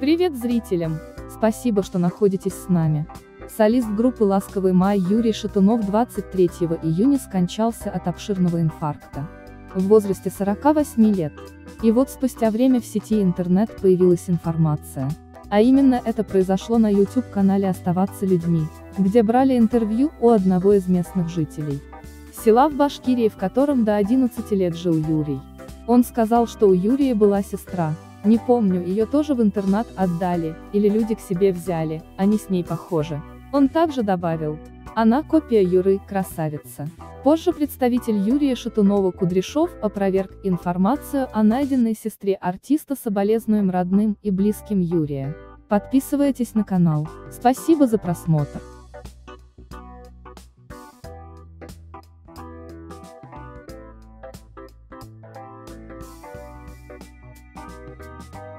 Привет зрителям! Спасибо, что находитесь с нами. Солист группы «Ласковый май» Юрий Шатунов 23 июня скончался от обширного инфаркта. В возрасте 48 лет. И вот спустя время в сети интернет появилась информация. А именно это произошло на YouTube-канале «Оставаться людьми», где брали интервью у одного из местных жителей. Села в Башкирии, в котором до 11 лет жил Юрий. Он сказал, что у Юрия была сестра. Не помню, ее тоже в интернат отдали, или люди к себе взяли, они с ней похожи. Он также добавил, она копия Юры, красавица. Позже представитель Юрия Шатунова-Кудряшов опроверг информацию о найденной сестре артиста соболезнуем родным и близким Юрия. Подписывайтесь на канал. Спасибо за просмотр. した。